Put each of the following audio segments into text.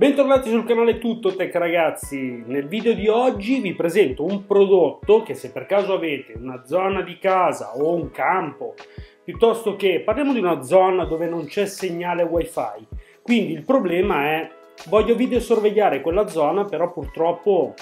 Bentornati sul canale Tutto Tech ragazzi, nel video di oggi vi presento un prodotto che se per caso avete una zona di casa o un campo, piuttosto che parliamo di una zona dove non c'è segnale wifi, quindi il problema è voglio videosorvegliare quella zona però purtroppo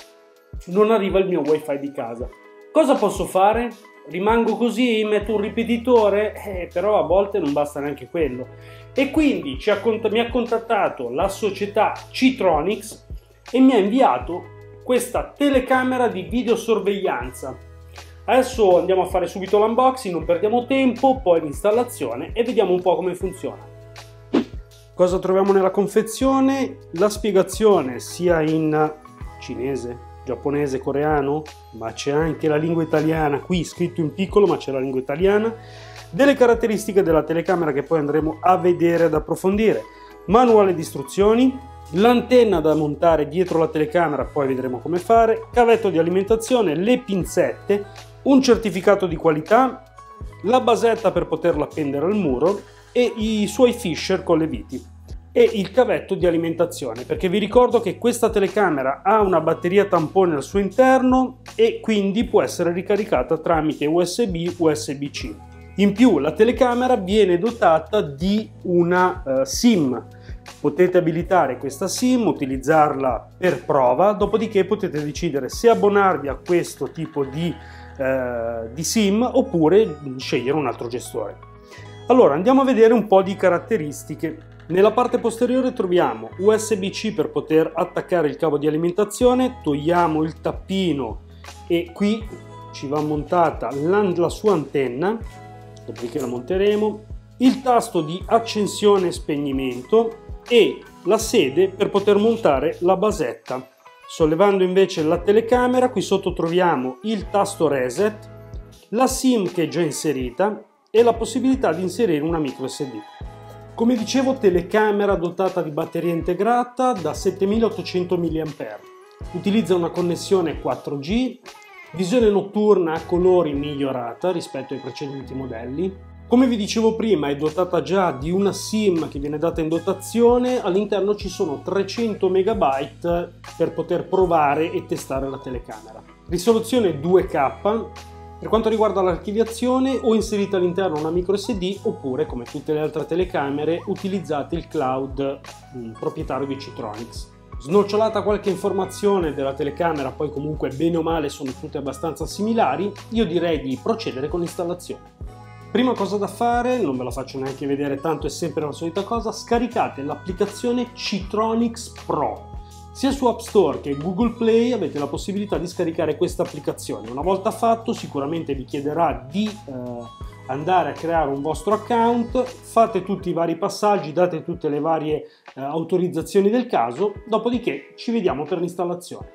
non arriva il mio wifi di casa. Cosa posso fare? Rimango così, metto un ripetitore? Eh, però a volte non basta neanche quello. E quindi ha, mi ha contattato la società Citronics e mi ha inviato questa telecamera di videosorveglianza. Adesso andiamo a fare subito l'unboxing, non perdiamo tempo, poi l'installazione e vediamo un po' come funziona. Cosa troviamo nella confezione? La spiegazione sia in cinese, giapponese, coreano, ma c'è anche la lingua italiana, qui scritto in piccolo ma c'è la lingua italiana, delle caratteristiche della telecamera che poi andremo a vedere ed approfondire, manuale di istruzioni, l'antenna da montare dietro la telecamera, poi vedremo come fare, cavetto di alimentazione, le pinzette, un certificato di qualità, la basetta per poterla appendere al muro e i suoi fisher con le viti e il cavetto di alimentazione perché vi ricordo che questa telecamera ha una batteria tampone al suo interno e quindi può essere ricaricata tramite USB USB-C. In più la telecamera viene dotata di una uh, SIM. Potete abilitare questa SIM, utilizzarla per prova, dopodiché potete decidere se abbonarvi a questo tipo di, uh, di SIM oppure scegliere un altro gestore. Allora andiamo a vedere un po' di caratteristiche. Nella parte posteriore troviamo USB-C per poter attaccare il cavo di alimentazione, togliamo il tappino e qui ci va montata la, la sua antenna, dopodiché la monteremo, il tasto di accensione e spegnimento e la sede per poter montare la basetta. Sollevando invece la telecamera, qui sotto troviamo il tasto reset, la SIM che è già inserita e la possibilità di inserire una micro SD. Come dicevo, telecamera dotata di batteria integrata da 7800 mAh. Utilizza una connessione 4G, visione notturna a colori migliorata rispetto ai precedenti modelli. Come vi dicevo prima, è dotata già di una SIM che viene data in dotazione, all'interno ci sono 300 MB per poter provare e testare la telecamera. Risoluzione 2K, per quanto riguarda l'archiviazione, ho inserito all'interno una micro SD oppure, come tutte le altre telecamere, utilizzate il cloud proprietario di Citronics. Snocciolata qualche informazione della telecamera, poi comunque bene o male sono tutte abbastanza similari, io direi di procedere con l'installazione. Prima cosa da fare, non ve la faccio neanche vedere tanto, è sempre la solita cosa, scaricate l'applicazione Citronics Pro sia su App Store che Google Play avete la possibilità di scaricare questa applicazione. Una volta fatto sicuramente vi chiederà di eh, andare a creare un vostro account, fate tutti i vari passaggi, date tutte le varie eh, autorizzazioni del caso, dopodiché ci vediamo per l'installazione.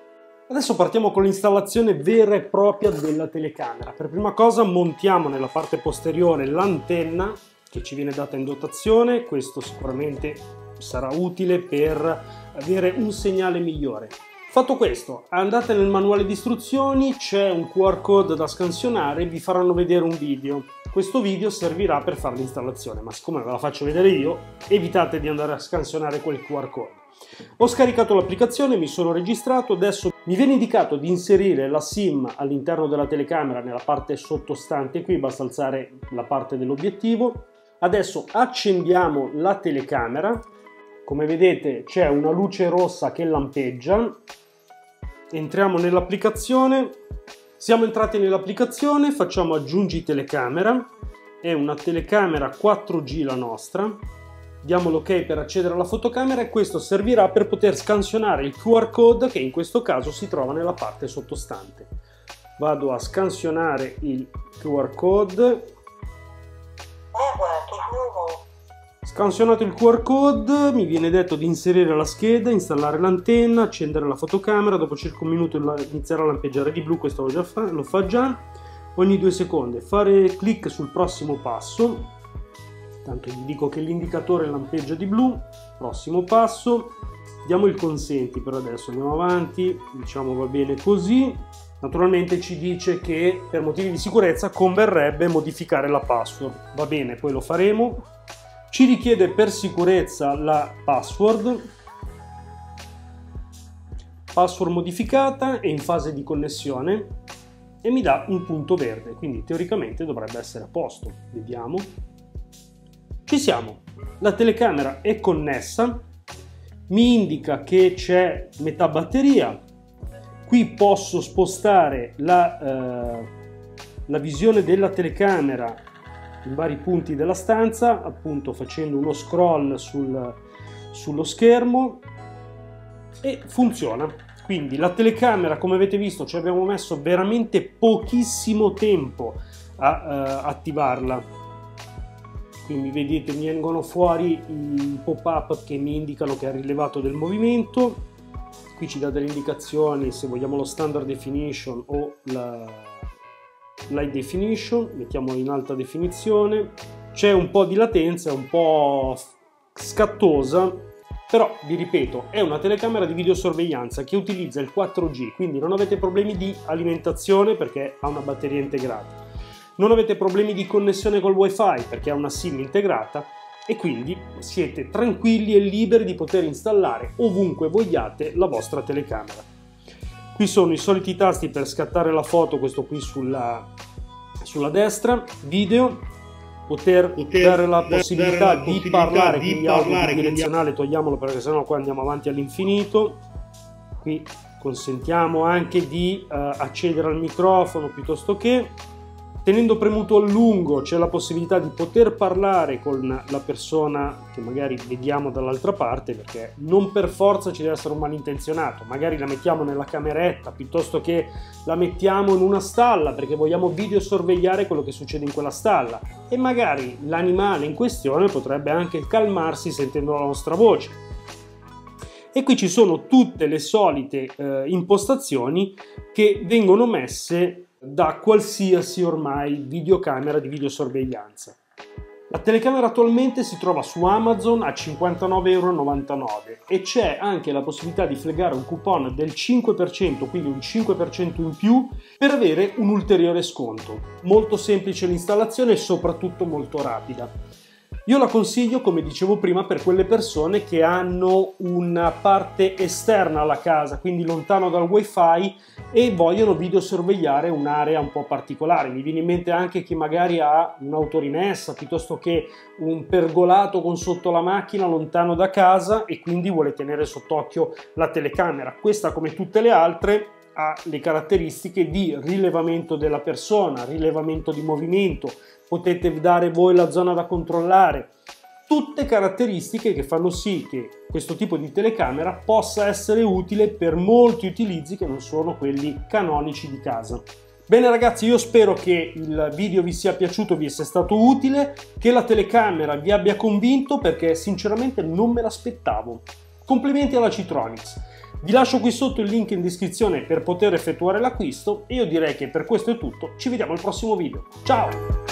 Adesso partiamo con l'installazione vera e propria della telecamera. Per prima cosa montiamo nella parte posteriore l'antenna che ci viene data in dotazione, questo sicuramente sarà utile per avere un segnale migliore. Fatto questo, andate nel manuale di istruzioni, c'è un QR code da scansionare, vi faranno vedere un video. Questo video servirà per fare l'installazione, ma siccome ve la faccio vedere io, evitate di andare a scansionare quel QR code. Ho scaricato l'applicazione, mi sono registrato, adesso mi viene indicato di inserire la SIM all'interno della telecamera nella parte sottostante, qui basta alzare la parte dell'obiettivo. Adesso accendiamo la telecamera come vedete c'è una luce rossa che lampeggia. Entriamo nell'applicazione. Siamo entrati nell'applicazione facciamo aggiungi telecamera. È una telecamera 4G la nostra. Diamo l'ok per accedere alla fotocamera e questo servirà per poter scansionare il QR code che in questo caso si trova nella parte sottostante. Vado a scansionare il QR code Scansionato il QR code mi viene detto di inserire la scheda, installare l'antenna, accendere la fotocamera, dopo circa un minuto inizierà a lampeggiare. Di blu, questo lo, fa, lo fa già, ogni due secondi. Fare clic sul prossimo passo, tanto gli dico che l'indicatore lampeggia di blu, prossimo passo, diamo il consenti per adesso, andiamo avanti, diciamo va bene così, naturalmente ci dice che per motivi di sicurezza converrebbe modificare la password, va bene, poi lo faremo, ci richiede per sicurezza la password password modificata è in fase di connessione e mi dà un punto verde, quindi teoricamente dovrebbe essere a posto. Vediamo. Ci siamo. La telecamera è connessa, mi indica che c'è metà batteria. Qui posso spostare la, eh, la visione della telecamera in vari punti della stanza, appunto facendo uno scroll sul, sullo schermo e funziona. Quindi la telecamera, come avete visto, ci abbiamo messo veramente pochissimo tempo a uh, attivarla. Quindi vedete mi vengono fuori i pop-up che mi indicano che ha rilevato del movimento. Qui ci dà delle indicazioni se vogliamo lo standard definition o la light definition, mettiamo in alta definizione. C'è un po' di latenza, è un po' scattosa, però vi ripeto, è una telecamera di videosorveglianza che utilizza il 4G, quindi non avete problemi di alimentazione perché ha una batteria integrata. Non avete problemi di connessione col wifi perché ha una SIM integrata e quindi siete tranquilli e liberi di poter installare ovunque vogliate la vostra telecamera. Qui sono i soliti tasti per scattare la foto, questo qui sulla, sulla destra, video, poter, poter dare la possibilità, dare la di parlare, di quindi parlare, audio direzionale togliamolo perché sennò qua andiamo avanti all'infinito. Qui consentiamo anche di uh, accedere al microfono piuttosto che Tenendo premuto a lungo c'è la possibilità di poter parlare con la persona che magari vediamo dall'altra parte perché non per forza ci deve essere un malintenzionato, magari la mettiamo nella cameretta piuttosto che la mettiamo in una stalla perché vogliamo videosorvegliare quello che succede in quella stalla e magari l'animale in questione potrebbe anche calmarsi sentendo la nostra voce. E qui ci sono tutte le solite eh, impostazioni che vengono messe da qualsiasi ormai videocamera di videosorveglianza. La telecamera attualmente si trova su Amazon a 59,99€ e c'è anche la possibilità di flegare un coupon del 5%, quindi un 5% in più, per avere un ulteriore sconto. Molto semplice l'installazione e soprattutto molto rapida. Io la consiglio, come dicevo prima, per quelle persone che hanno una parte esterna alla casa, quindi lontano dal wifi e vogliono videosorvegliare un'area un po' particolare. Mi viene in mente anche chi magari ha un'autorimessa piuttosto che un pergolato con sotto la macchina lontano da casa e quindi vuole tenere sott'occhio la telecamera. Questa, come tutte le altre, ha le caratteristiche di rilevamento della persona, rilevamento di movimento, potete dare voi la zona da controllare, tutte caratteristiche che fanno sì che questo tipo di telecamera possa essere utile per molti utilizzi che non sono quelli canonici di casa. Bene ragazzi, io spero che il video vi sia piaciuto, vi sia stato utile, che la telecamera vi abbia convinto perché sinceramente non me l'aspettavo. Complimenti alla Citronics. Vi lascio qui sotto il link in descrizione per poter effettuare l'acquisto e io direi che per questo è tutto, ci vediamo al prossimo video. Ciao!